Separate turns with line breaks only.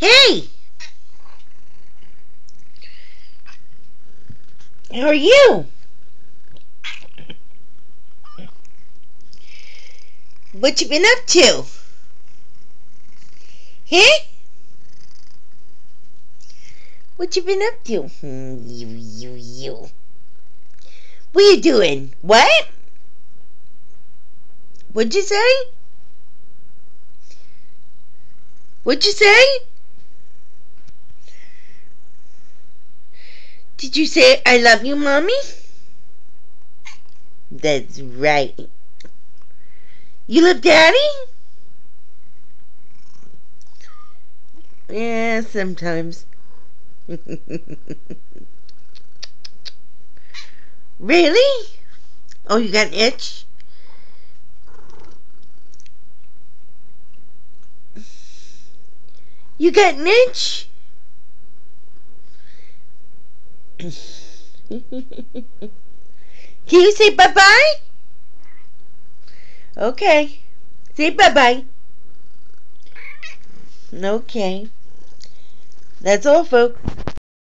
Hey! How are you? What you been up to? Hey? What you been up to? You, you, you. What you doing? What? What'd you say? What'd you say? Did you say I love you, Mommy? That's right. You love Daddy? Yeah, sometimes. really? Oh, you got an itch? You got an itch? Can you say bye-bye? Okay. Say bye-bye. Okay. That's all, folks.